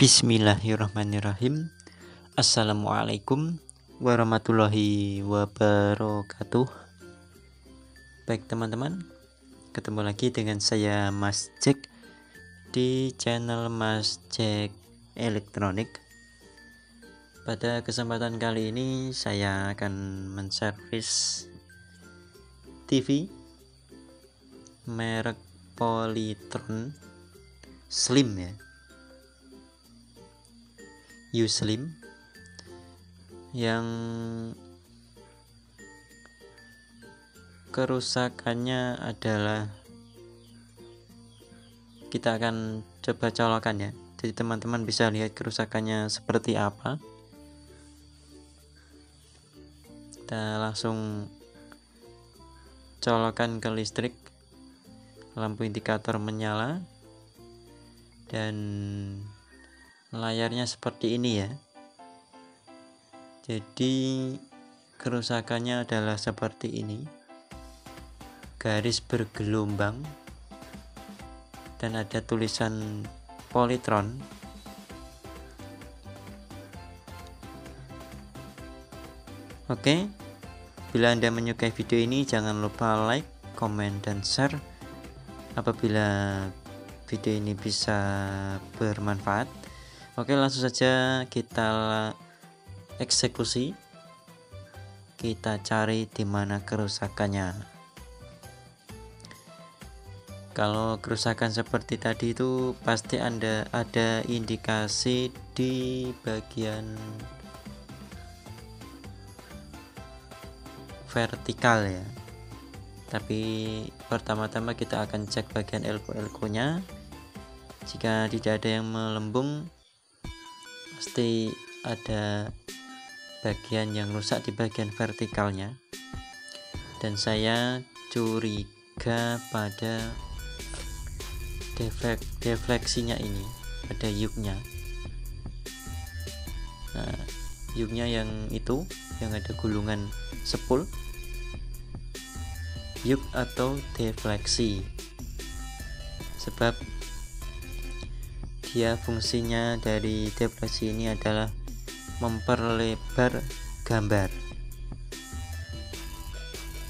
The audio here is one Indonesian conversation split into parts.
Bismillahirrahmanirrahim. Assalamualaikum warahmatullahi wabarakatuh. Baik teman-teman. Ketemu lagi dengan saya Mas Jack Di channel Mas Jack Elektronik. Pada kesempatan kali ini Saya akan menservis TV Merek Polytron Slim ya Uslim yang kerusakannya adalah kita akan coba colokan ya. Jadi teman-teman bisa lihat kerusakannya seperti apa. Kita langsung colokan ke listrik. Lampu indikator menyala dan layarnya seperti ini ya. Jadi kerusakannya adalah seperti ini. Garis bergelombang. Dan ada tulisan politron oke bila anda menyukai video ini jangan lupa like comment dan share. Apabila video ini bisa bermanfaat Oke langsung saja kita eksekusi. Kita cari di mana kerusakannya. Kalau kerusakan seperti tadi itu pasti anda ada indikasi di bagian vertikal ya. Tapi pertama-tama kita akan cek bagian elko-elko nya jika tidak ada yang melembung pasti ada bagian yang rusak di bagian vertikalnya. Dan saya curiga pada deflek defleksinya ini pada yuknya nah yuknya yang itu yang ada gulungan sepul yuk atau defleksi. Sebab dia fungsinya dari defleksi ini adalah memperlebar gambar.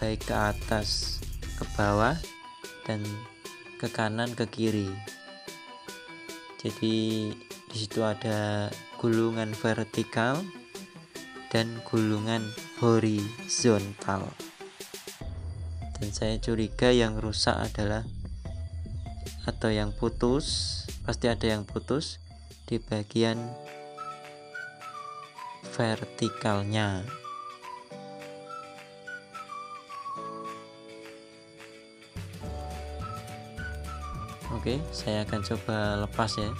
Baik ke atas ke bawah dan ke kanan ke kiri. Jadi di situ ada gulungan vertikal dan gulungan horizontal. Dan saya curiga yang rusak adalah atau yang putus pasti ada yang putus di bagian vertikalnya Oke, saya akan coba lepas ya.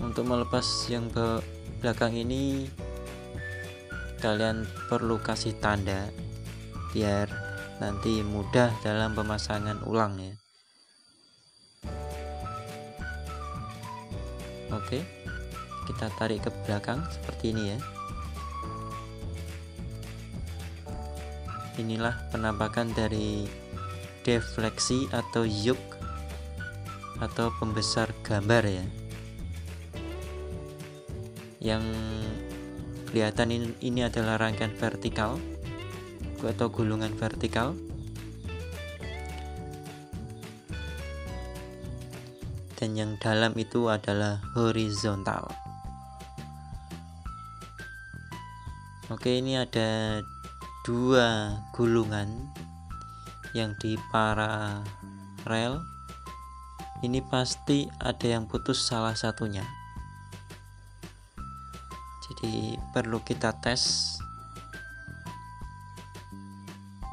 Untuk melepas yang belakang ini kalian perlu kasih tanda biar nanti mudah dalam pemasangan ulang ya. Oke, kita tarik ke belakang seperti ini ya. Inilah penampakan dari defleksi atau yuk atau pembesar gambar ya. Yang kelihatan ini, ini adalah rangkaian vertikal atau gulungan vertikal dan yang dalam itu adalah horizontal. Oke ini ada dua gulungan yang di para rel ini pasti ada yang putus salah satunya. Jadi perlu kita tes.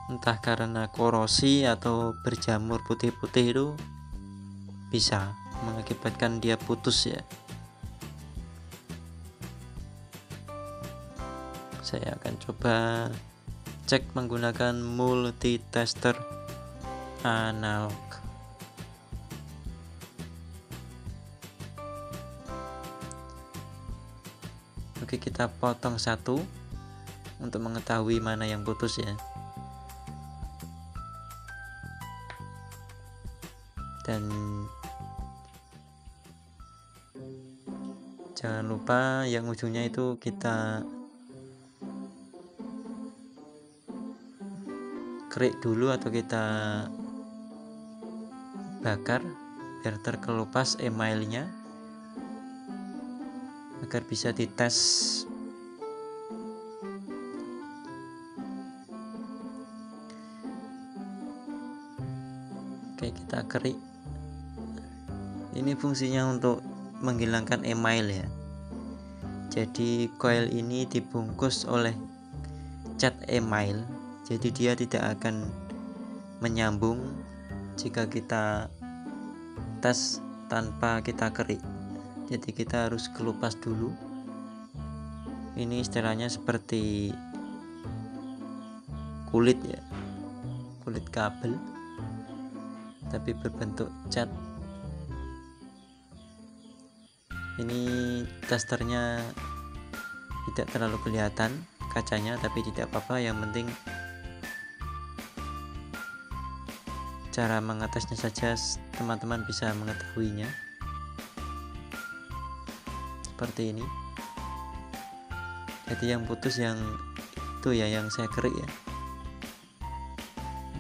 Entah karena korosi atau berjamur putih-putih itu bisa mengakibatkan dia putus ya. Saya akan coba cek menggunakan multitester analog. Oke kita potong satu untuk mengetahui mana yang putus ya. Dan jangan lupa yang ujungnya itu kita kerik dulu atau kita bakar biar terkelupas emailnya agar bisa dites. Oke kita kerik ini fungsinya untuk menghilangkan email ya. Jadi coil ini dibungkus oleh cat email. Jadi dia tidak akan menyambung jika kita tes tanpa kita kerik. Jadi kita harus kelupas dulu. Ini istilahnya seperti kulit ya. Kulit kabel tapi berbentuk cat ini testernya tidak terlalu kelihatan kacanya tapi tidak apa-apa. Yang penting cara mengatasinya saja teman-teman bisa mengetahuinya. Seperti ini. Jadi yang putus yang itu ya yang saya kerik ya.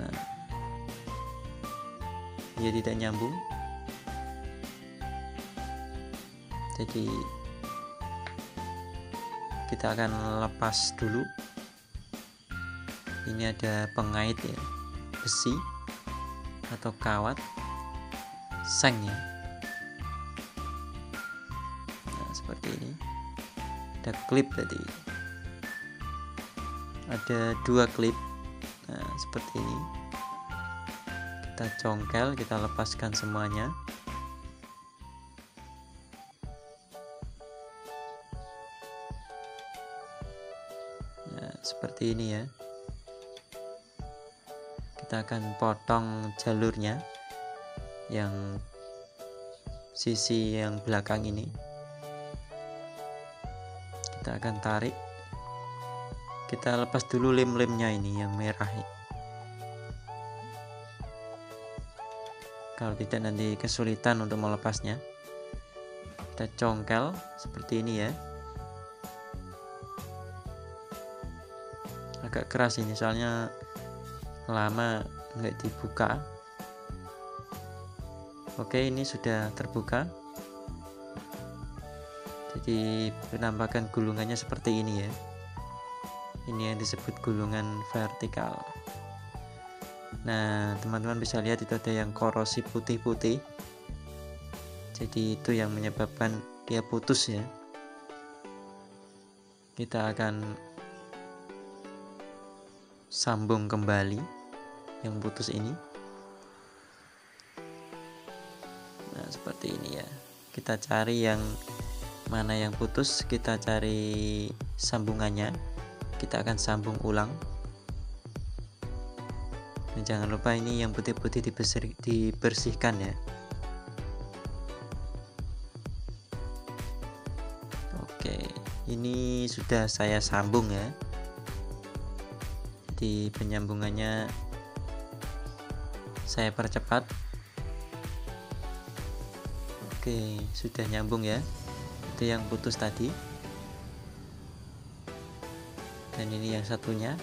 Nah. Dia tidak nyambung jadi kita akan lepas dulu. Ini ada pengait ya besi atau kawat seng ya. Nah seperti ini. Ada klip tadi. Ada dua klip. Nah seperti ini. Kita congkel kita lepaskan semuanya seperti ini ya. Kita akan potong jalurnya yang sisi yang belakang ini. Kita akan tarik. Kita lepas dulu lem-lemnya ini yang merah kalau tidak nanti kesulitan untuk melepasnya. Kita congkel seperti ini ya agak keras ini soalnya lama nggak dibuka. Oke ini sudah terbuka. Jadi penampakan gulungannya seperti ini ya. Ini yang disebut gulungan vertikal. Nah teman-teman bisa lihat itu ada yang korosi putih-putih. Jadi itu yang menyebabkan dia putus ya. Kita akan sambung kembali yang putus ini. Nah seperti ini ya. Kita cari yang mana yang putus kita cari sambungannya. Kita akan sambung ulang. Dan jangan lupa ini yang putih-putih dibersihkan ya. Oke ini sudah saya sambung ya di penyambungannya. Saya percepat. Oke sudah nyambung ya. Itu yang putus tadi. Dan ini yang satunya.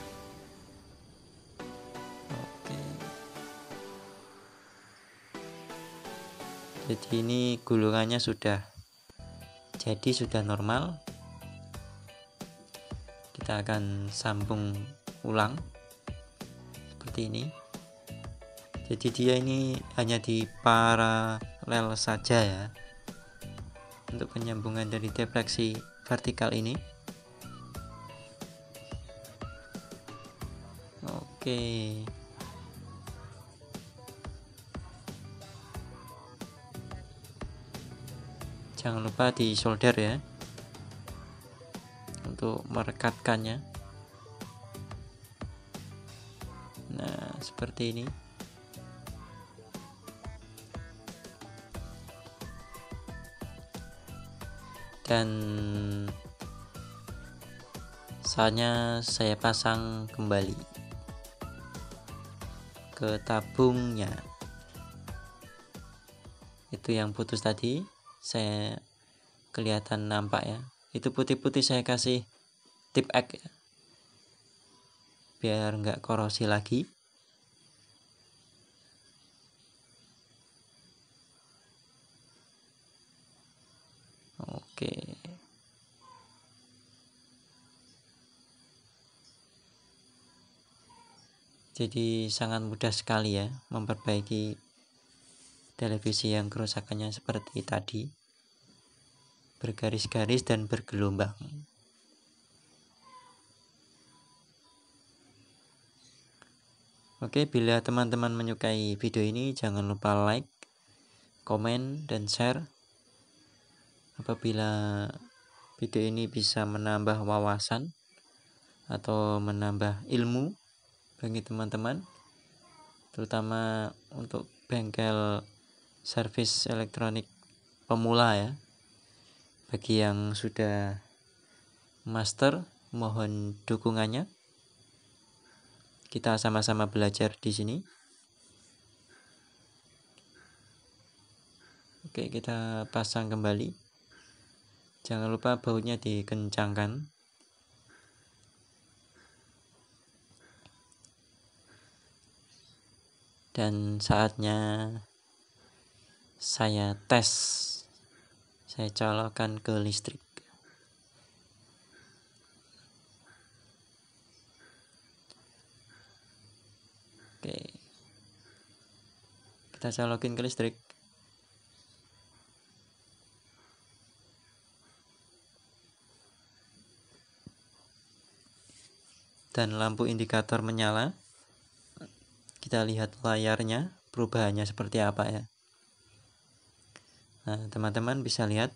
Oke. Jadi ini gulungannya sudah jadi sudah normal. Kita akan sambung ulang seperti ini. Jadi dia ini hanya di paralel saja ya untuk penyambungan dari defleksi vertikal ini. Oke. Jangan lupa di solder ya untuk merekatkannya seperti ini. Dan saatnya saya pasang kembali ke tabungnya. Itu yang putus tadi. Saya kelihatan nampak ya. Itu putih-putih saya kasih tip X ya. biar nggak korosi lagi oke. Jadi sangat mudah sekali ya memperbaiki televisi yang kerusakannya seperti tadi. Bergaris-garis dan bergelombang. Oke, bila teman-teman menyukai video ini, jangan lupa like, komen, dan share. Apabila video ini bisa menambah wawasan atau menambah ilmu bagi teman-teman, terutama untuk bengkel servis elektronik pemula ya. Bagi yang sudah master, mohon dukungannya kita sama-sama belajar di sini. Oke, kita pasang kembali. Jangan lupa bautnya dikencangkan. Dan saatnya saya tes. Saya colokkan ke listrik. Oke. Kita colokin ke listrik. Dan lampu indikator menyala. Kita lihat layarnya, perubahannya seperti apa ya. Nah, teman-teman bisa lihat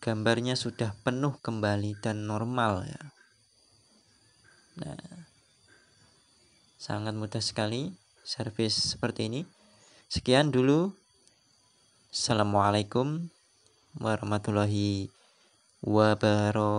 gambarnya sudah penuh kembali dan normal ya. Nah, sangat mudah sekali servis seperti ini sekian dulu assalamualaikum warahmatullahi wabarakatuh